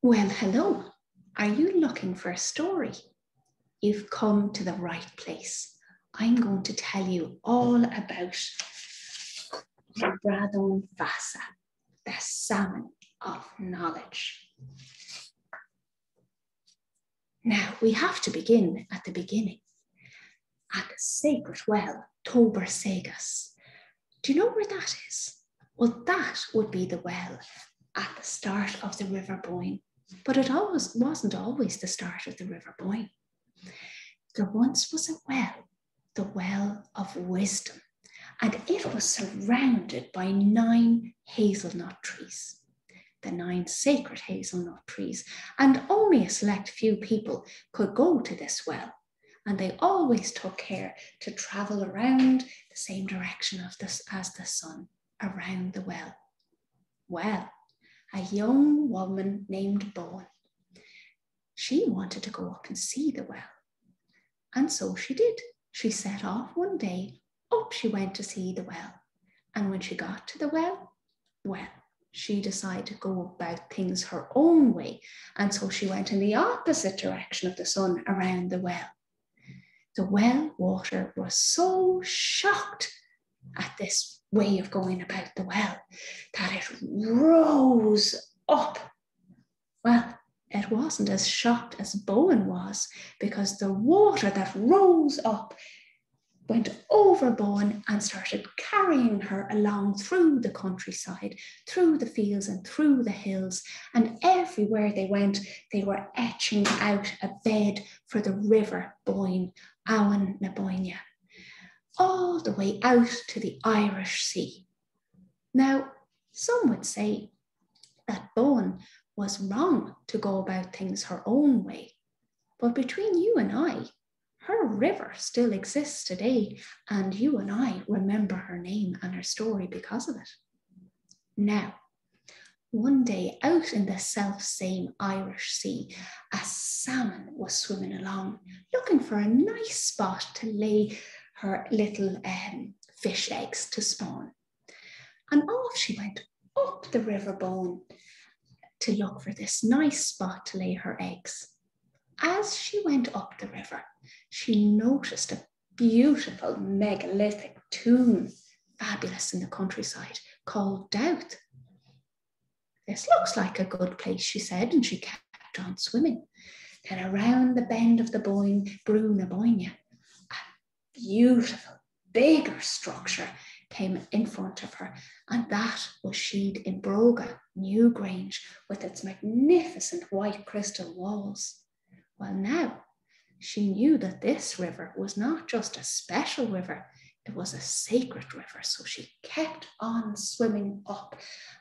Well, hello. Are you looking for a story? You've come to the right place. I'm going to tell you all about Bradán Feasa, the salmon of knowledge. Now, we have to begin at the beginning, at the sacred well, Tobar Segais. Do you know where that is? Well, that would be the well at the start of the River Boyne, but it always wasn't always the start of the River Boyne. There once was a well, the well of wisdom, and it was surrounded by nine hazelnut trees, the nine sacred hazelnut trees, and only a select few people could go to this well. And they always took care to travel around the same direction of this as the sun around the well. Well, a young woman named Boann. She wanted to go up and see the well. And so she did. She set off one day, up she went to see the well. And when she got to the well, well, she decided to go about things her own way. And so she went in the opposite direction of the sun around the well. The well water was so shocked at this way of going about the well, that it rose up. Well, it wasn't as shocked as Boann was because the water that rose up went over Boann and started carrying her along through the countryside, through the fields and through the hills. And everywhere they went, they were etching out a bed for the river Boyne, Awan Naboyne all the way out to the Irish Sea. Now, some would say that Boann was wrong to go about things her own way, but between you and I, her river still exists today, and you and I remember her name and her story because of it. Now, one day out in the self same Irish Sea, a salmon was swimming along, looking for a nice spot to lay her little um, fish eggs to spawn. And off she went up the river Boyne to look for this nice spot to lay her eggs. As she went up the river, she noticed a beautiful megalithic tomb, fabulous in the countryside, called Dowth. This looks like a good place, she said, and she kept on swimming. Then around the bend of the Boyne, Brú na Bóinne, beautiful, bigger structure came in front of her, and that was Sheed in Broga, Newgrange, with its magnificent white crystal walls. Well, now she knew that this river was not just a special river, it was a sacred river. So she kept on swimming up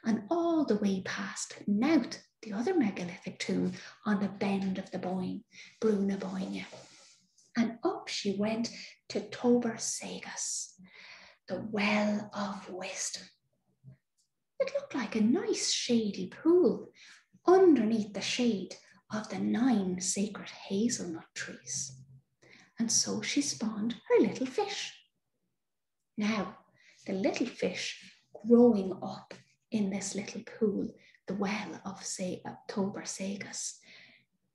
and all the way past Knowth, the other megalithic tomb on the bend of the Boyne, Brú na Bóinne. And up she went to Tobar Segais, the well of wisdom. It looked like a nice shady pool underneath the shade of the nine sacred hazelnut trees. And so she spawned her little fish. Now, the little fish growing up in this little pool, the well of say Tobar Segais,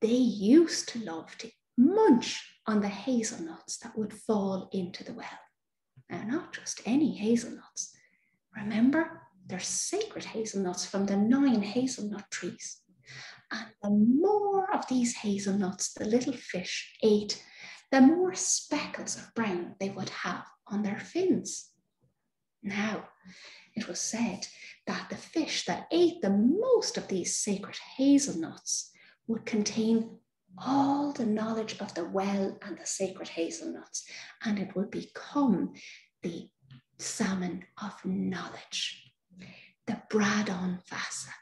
they used to love to munch on the hazelnuts that would fall into the well. Now, not just any hazelnuts. Remember, they're sacred hazelnuts from the nine hazelnut trees. And the more of these hazelnuts the little fish ate, the more speckles of brown they would have on their fins. Now, it was said that the fish that ate the most of these sacred hazelnuts would contain all the knowledge of the well and the sacred hazelnuts, and it would become the salmon of knowledge, the Bradán Feasa.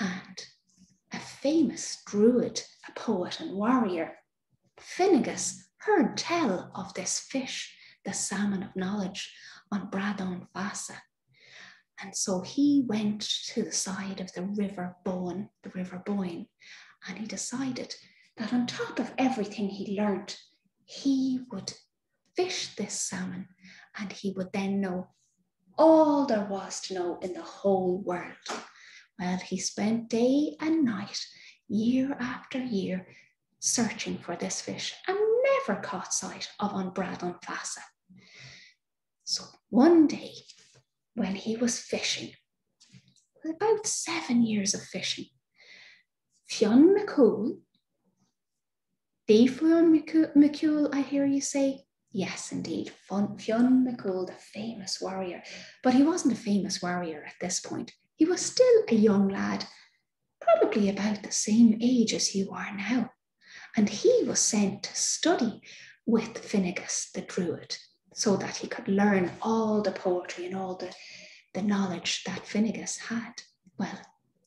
And a famous druid, a poet and warrior, Finnegas, heard tell of this fish, the salmon of knowledge, on Bradán Feasa. And so he went to the side of the river Boyne, the river Boyne, and he decided that on top of everything he learned, he would fish this salmon and he would then know all there was to know in the whole world. Well, he spent day and night, year after year, searching for this fish and never caught sight of an Brad Fasa. So one day, when he was fishing, about seven years of fishing, Fionn McCool, the Fionn McCool, I hear you say, Yes, indeed. Fionn McCool, the famous warrior. But he wasn't a famous warrior at this point. He was still a young lad, probably about the same age as you are now. And he was sent to study with Finnegas the Druid so that he could learn all the poetry and all the, the knowledge that Finnegas had. Well,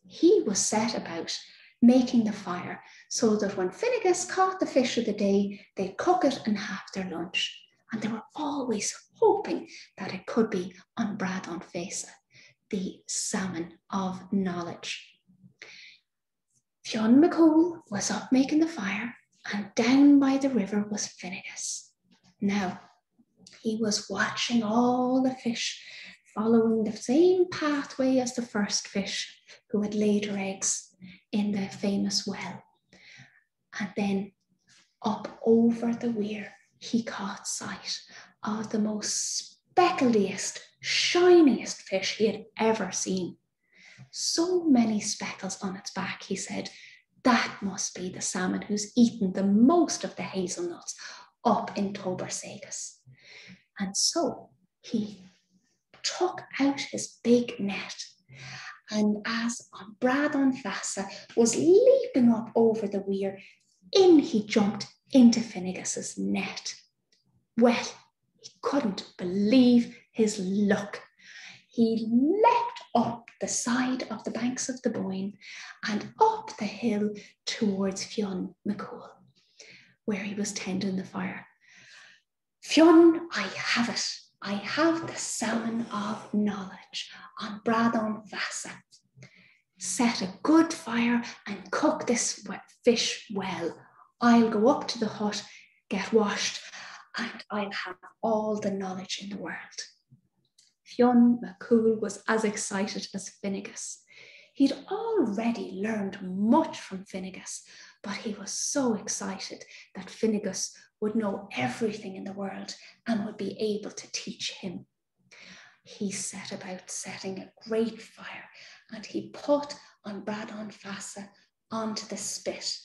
he was set about making the fire so that when Finnegas caught the fish of the day, they'd cook it and have their lunch. And they were always hoping that it could be on Bradán Feasa, the salmon of knowledge. Fionn McCool was up making the fire, and down by the river was Finnegas. Now, he was watching all the fish following the same pathway as the first fish who had laid her eggs in the famous well. And then up over the weir, he caught sight of the most specklediest, shiniest fish he had ever seen. So many speckles on its back, he said, that must be the salmon who's eaten the most of the hazelnuts up in Tobar Segais. And so he took out his big net and as Bradán Feasa was leaping up over the weir, in he jumped into Finnegas's net. Well, he couldn't believe his luck. He leapt up the side of the banks of the Boyne and up the hill towards Fionn McCool, where he was tending the fire. Fionn, I have it. I have the salmon of knowledge on Bradán Feasa. Set a good fire and cook this fish well. I'll go up to the hut, get washed, and I'll have all the knowledge in the world. Fionn McCool was as excited as Finnegas. He'd already learned much from Finnegas, but he was so excited that Finnegas would know everything in the world and would be able to teach him. He set about setting a great fire and he put on Bradán Feasa onto the spit,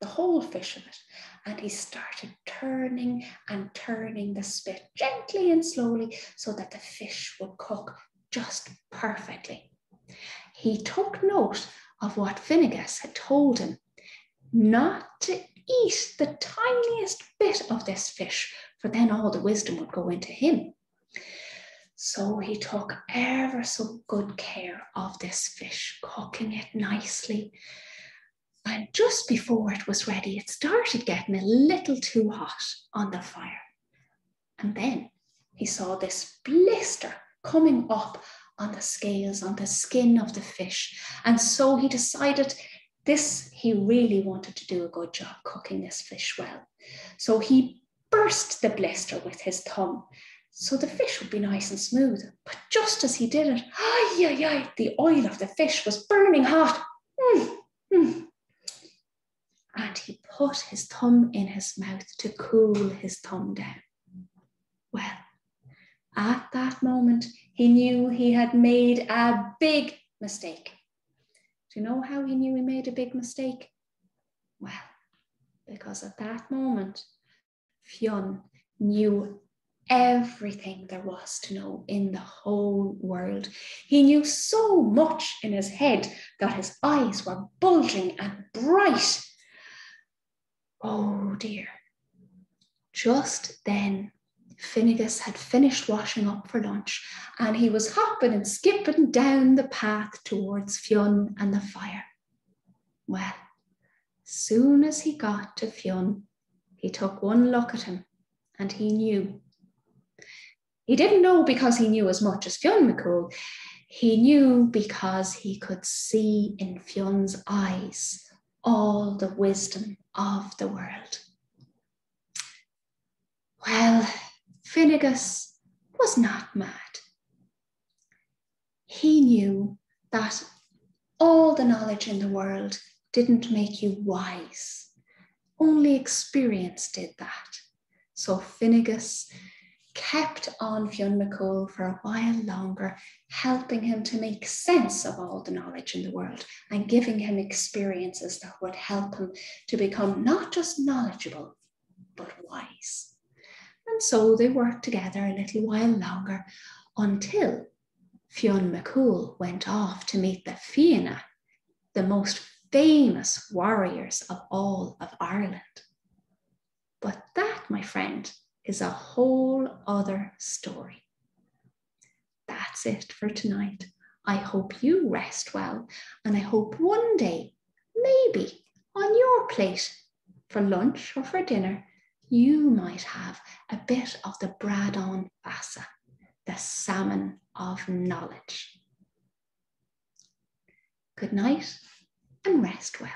the whole fish of it, and he started turning and turning the spit gently and slowly so that the fish would cook just perfectly. He took note of what Finnegas had told him not to eat the tiniest bit of this fish, for then all the wisdom would go into him. So he took ever so good care of this fish, cooking it nicely. And just before it was ready, it started getting a little too hot on the fire. And then he saw this blister coming up on the scales, on the skin of the fish. And so he decided this, he really wanted to do a good job cooking this fish well. So he burst the blister with his thumb so the fish would be nice and smooth. But just as he did it, ay, ay, ay, the oil of the fish was burning hot. Mm, mm. And he put his thumb in his mouth to cool his thumb down. Well, at that moment, he knew he had made a big mistake. Do you know how he knew he made a big mistake? Well, because at that moment, Fionn knew everything there was to know in the whole world. He knew so much in his head that his eyes were bulging and bright. Oh dear. Just then, Finnegas had finished washing up for lunch and he was hopping and skipping down the path towards Fionn and the fire. Well, soon as he got to Fionn, he took one look at him and he knew. He didn't know because he knew as much as Fionn McCool. He knew because he could see in Fionn's eyes all the wisdom of the world. Well, Finnegas was not mad. He knew that all the knowledge in the world didn't make you wise. Only experience did that. So Finnegas kept on Fionn McCool for a while longer, helping him to make sense of all the knowledge in the world and giving him experiences that would help him to become not just knowledgeable, but wise. And so they worked together a little while longer until Fionn McCool went off to meet the Fianna, the most famous warriors of all of Ireland. But that, my friend, is a whole other story. That's it for tonight. I hope you rest well, and I hope one day, maybe on your plate for lunch or for dinner, you might have a bit of the Bradán Basa, the salmon of knowledge. Good night and rest well.